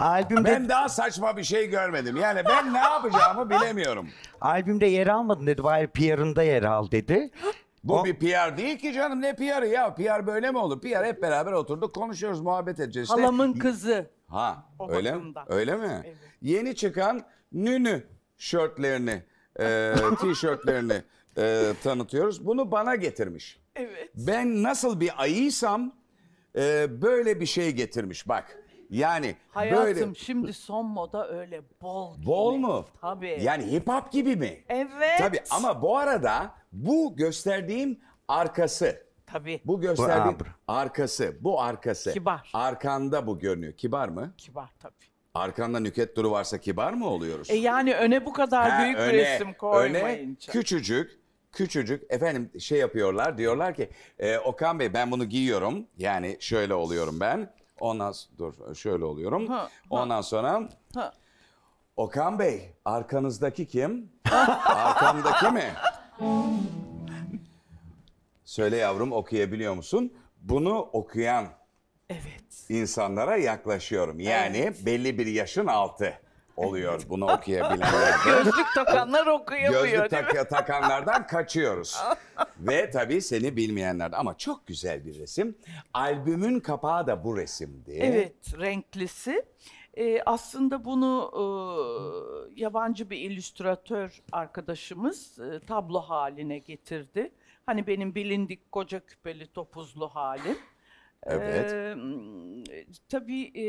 albümde Ben daha saçma bir şey görmedim. Yani ben ne yapacağımı bilemiyorum. albümde yer almadın dedi. Bari PR'ında yer al dedi. Bu O- bir PR değil ki canım. Ne PR'ı ya? PR böyle mi olur? PR hep beraber oturduk konuşuyoruz, muhabbet edeceğiz. İşte- Halamın kızı. Ha O öyle bakımdan. öyle mi? Evet. Yeni çıkan nünü şörtlerini, e, tişörtlerini e, tanıtıyoruz. Bunu bana getirmiş. Evet. Ben nasıl bir ayıysam e, böyle bir şey getirmiş bak. Yani Hayatım böyle şimdi son moda öyle bol bol giymek. mu? Tabii. Yani hip hop gibi mi? Evet. Tabii ama bu arada bu gösterdiğim arkası. Tabii. Bu gösterdiğim abr. arkası. Bu arkası. Kibar. Arkanda bu görünüyor. Kibar mı? Kibar tabii. Arkanda nüket duru varsa kibar mı oluyoruz? E yani öne bu kadar Ha, büyük öne- resim koymayınca. öne küçücük, küçücük efendim şey yapıyorlar diyorlar ki e, Okan Bey ben bunu giyiyorum. Yani şöyle oluyorum ben. Ondan dur şöyle oluyorum. Ha, ha. Ondan sonra Ha. Okan Bey arkanızdaki kim? Arkamdaki mi? Söyle yavrum okuyabiliyor musun? Bunu okuyan Evet. insanlara yaklaşıyorum. Yani belli bir yaşın altı oluyor bunu okuyabilenler. Gözlük takanlar okuyamıyor Gözlük değil mi? takanlardan kaçıyoruz. Ve tabii seni bilmeyenler. Ama çok güzel bir resim. Albümün kapağı da bu resimdi. Evet, renklisi. Ee, aslında bunu e, yabancı bir illüstratör arkadaşımız e, tablo haline getirdi. Hani benim bilindik koca küpeli topuzlu halim. Evet. Ee, tabii e,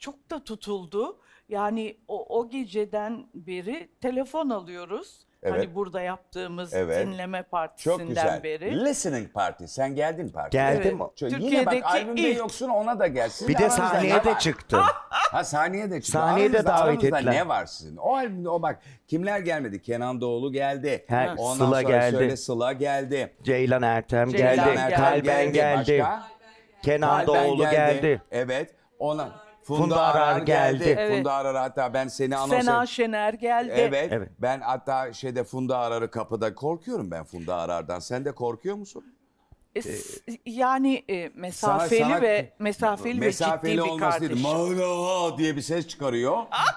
çok da tutuldu. Yani o, o geceden beri telefon alıyoruz. Evet. Hani burada yaptığımız Evet. dinleme Çok partisinden güzel. beri. Listening Party. Sen geldin partiye. Geldim. Evet. Çok- Yine Türkiye'deki bak albümde ilk. yoksun ona da gelsin. Bir de sahneye de çıktı. Ha sahneye de çıktı. Sahneye de davet ettiler. ne var sizin? O albümde o bak kimler gelmedi? Kenan Doğulu geldi. Ha, Ondan Sıla sonra geldi. söyle Sıla geldi. Ceylan Ertem Ceylan geldi. Ertem Kalben geldi. Başka? Kenan Kalben Doğulu geldi. Evet. Ona Funda, Funda Arar, Arar geldi. geldi. Evet. Funda Arar hatta ben seni anons Sena Şener geldi. Evet. Evet. Ben hatta şeyde Funda Arar'ı kapıda korkuyorum ben Funda Arar'dan. Sen de korkuyor musun? E, s- yani e, mesafeli sana- ve mesafeli, ve ciddi bir olması değil. kardeşim. Merhaba diye bir ses çıkarıyor.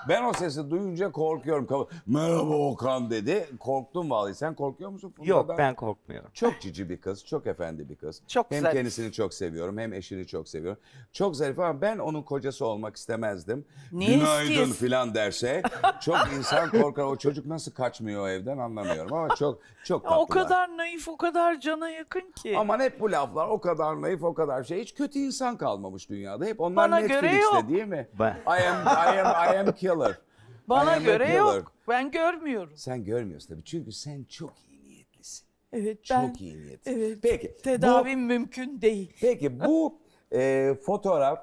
ben o sesi duyunca korkuyorum. Merhaba Okan dedi. Korktum vallahi. Sen korkuyor musun Funda'dan? Yok ben korkmuyorum. Çok cici bir kız, çok efendi bir kız. Çok hem zarif. kendisini çok seviyorum, hem eşini çok seviyorum. Çok zarif ama ben onun kocası olmak istemezdim. Niye Günaydın istiyorsun? filan derse çok insan korkar. O çocuk nasıl kaçmıyor o evden anlamıyorum ama çok çok Ya tatlılar. o kadar naif, o kadar cana yakın ki. Aman hep bu laflar o kadar naif o kadar şey. Hiç kötü insan kalmamış dünyada. Hep onlar Bana göre Netflix'te yok. değil mi? Ben- I am, I am, I am killer. I Bana am a göre killer. yok. Ben görmüyorum. Sen görmüyorsun tabii çünkü sen çok iyi niyetlisin. Evet Çok ben iyi niyetlisin. evet, Peki. bu- tedavim mümkün değil. Peki bu e, fotoğraf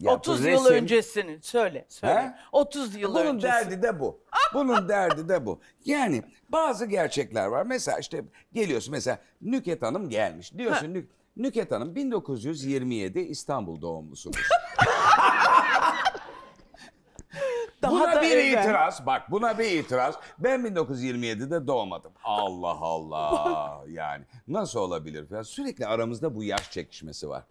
ya 30 bu yıl resim- öncesini söyle söyle. He? 30 yıl Bunun öncesi. derdi de bu. Bunun derdi de bu. Yani bazı gerçekler var. Mesela işte geliyorsun mesela Nüket Hanım gelmiş. Diyorsun Nük- Nüket Hanım 1927 İstanbul doğumlusunuz. Daha buna da bir evvel. itiraz. Bak buna bir itiraz. Ben 1927'de doğmadım. Allah Allah. yani nasıl olabilir falan. Sürekli aramızda bu yaş çekişmesi var.